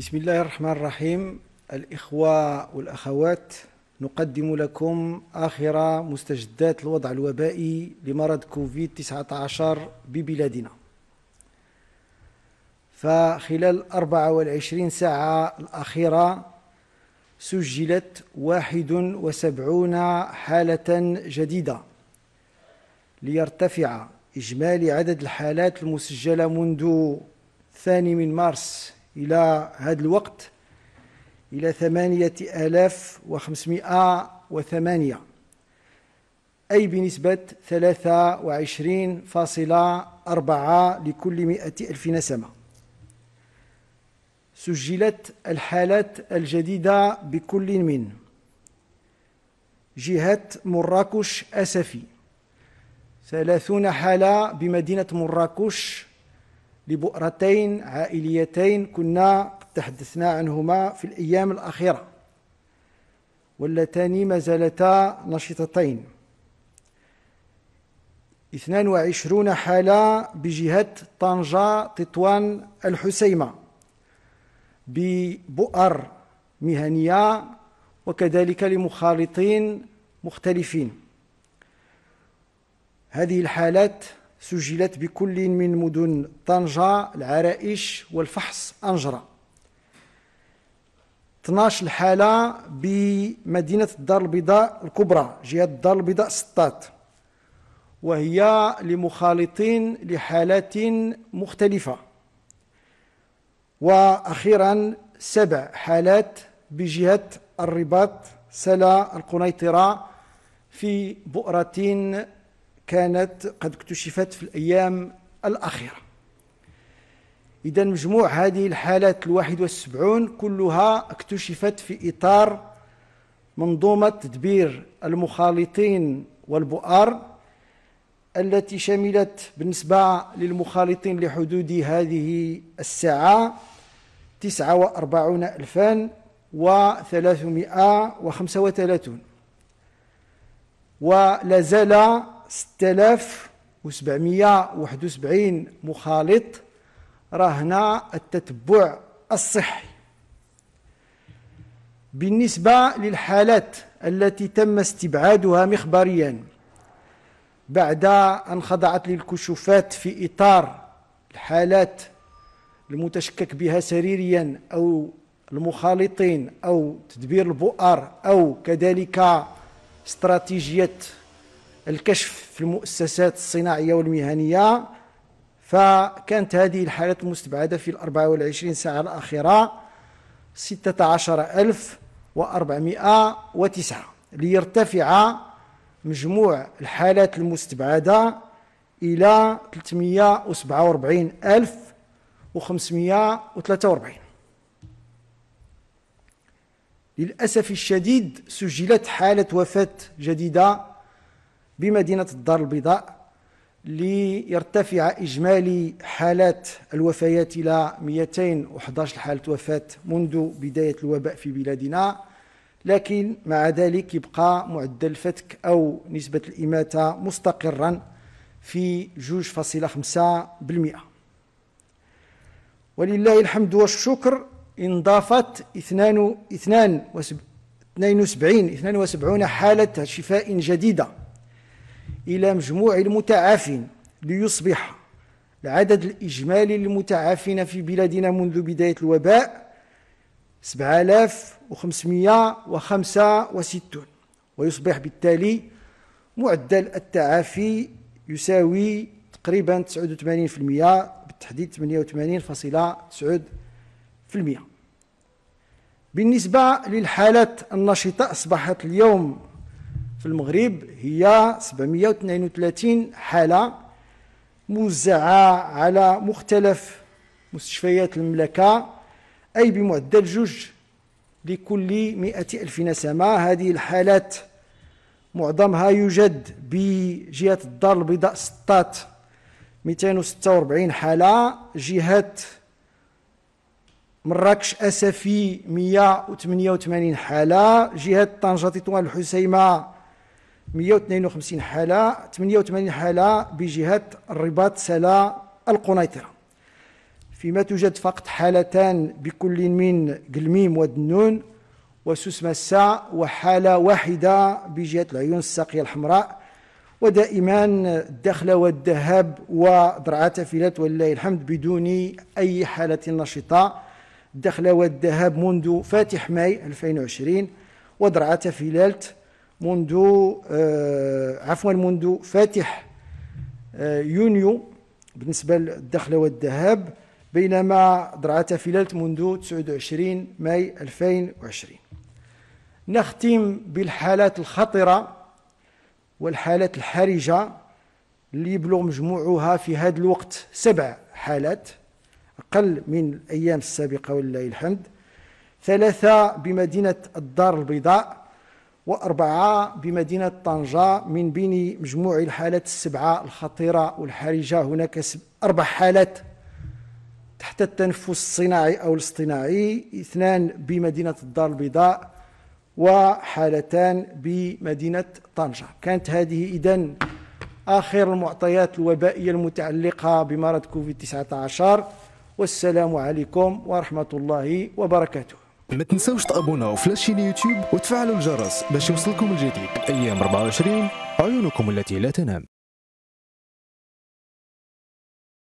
بسم الله الرحمن الرحيم. الإخوة والأخوات نقدم لكم آخر مستجدات الوضع الوبائي لمرض كوفيد 19 ببلادنا. فخلال 24 ساعة الأخيرة سجلت 71 حالة جديدة ليرتفع إجمالي عدد الحالات المسجلة منذ الثاني من مارس إلى هذا الوقت إلى ثمانية آلاف وخمسمائة وثمانية. أي بنسبة ثلاثة وعشرين فاصلة أربعة لكل مئة ألف نسمة. سجلت الحالات الجديدة بكل من جهة مراكش أسفي. ثلاثون حالة بمدينة مراكش لبؤرتين عائليتين كنا تحدثنا عنهما في الأيام الأخيرة واللتان ما زالتا نشطتين. 22 حالة بجهة طنجة تطوان الحسيمة ببؤر مهنية وكذلك لمخالطين مختلفين. هذه الحالات سجلت بكل من مدن طنجة العرائش والفحص أنجرة. 12 الحالة بمدينة الدار البيضاء الكبرى جهة الدار البيضاء سطات وهي لمخالطين لحالات مختلفة. وأخيرا سبع حالات بجهة الرباط سلا القنيطرة في بؤرة كانت قد اكتشفت في الأيام الأخيرة. إذا مجموع هذه الحالات الواحد والسبعون كلها اكتشفت في إطار منظومة تدبير المخالطين والبؤار التي شملت بالنسبة للمخالطين لحدود هذه الساعة تسعة وأربعون ألفا وثلاثمائة وخمسة وثلاثون. ولا زال 6771 مخالط رهن التتبع الصحي. بالنسبة للحالات التي تم استبعادها مخبريا بعد أن خضعت للكشوفات في إطار الحالات المتشكك بها سريريا أو المخالطين أو تدبير البؤر أو كذلك استراتيجية الكشف في المؤسسات الصناعية والمهنية فكانت هذه الحالات المستبعدة في الأربعة والعشرين ساعة الأخيرة ستة عشر ألف وأربعمائة وتسعة. ليرتفع مجموع الحالات المستبعدة إلى 347 ألف وخمسمائة وثلاثة وأربعين. للأسف الشديد سجلت حالة وفاة جديدة بمدينة الدار البيضاء ليرتفع إجمالي حالات الوفيات إلى 211 حالة وفاة منذ بداية الوباء في بلادنا. لكن مع ذلك يبقى معدل الفتك أو نسبة الإماتة مستقرا في 2.5% ولله الحمد والشكر انضافت 72 72 حالة شفاء جديدة. إلى مجموع المتعافين ليصبح العدد الإجمالي للمتعافين في بلادنا منذ بداية الوباء 7565 ويصبح بالتالي معدل التعافي يساوي تقريبا 89% بالتحديد 88.9% بالنسبة للحالات النشطة أصبحت اليوم في المغرب هي 732 حالة موزعة على مختلف مستشفيات المملكة أي بمعدل جوج لكل مئة ألف نسمة. هذه الحالات معظمها يوجد بجهة الدار البيضاء سطات 246 حالة. جهة مراكش أسفي 188 حالة. جهة طنجة تطوان الحسيمة 152 حالة 88 حالة بجهة الرباط سلا القنيطرة. فيما توجد فقط حالتان بكل من قلميم ودنون وسوس مساء وحالة واحدة بجهة العيون الساقية الحمراء ودائما الدخلة والذهاب وضرعة فيلات ولله الحمد بدون أي حالة نشطة. الدخلة والذهاب منذ فاتح ماي 2020 ودرعة فيلالت منذ آه عفوا منذ فاتح آه يونيو بالنسبة للدخلة والذهاب بينما درعة فيلالت منذ 29 ماي 2020 نختم بالحالات الخطرة والحالات الحرجة اللي يبلغ مجموعها في هذا الوقت سبع حالات أقل من الأيام السابقة ولله الحمد. ثلاثة بمدينة الدار البيضاء وأربعة بمدينة طنجة من بين مجموع الحالات السبعة الخطيرة والحرجة. هناك أربع حالات تحت التنفس الصناعي أو الاصطناعي اثنان بمدينة الدار البيضاء وحالتان بمدينة طنجة. كانت هذه إذن آخر المعطيات الوبائية المتعلقة بمرض كوفيد 19 والسلام عليكم ورحمة الله وبركاته. ما تنسوش تابوناو في لاشين يوتيوب وتفعلوا الجرس باش يوصلكم الجديد. أيام 24 عيونكم التي لا تنام.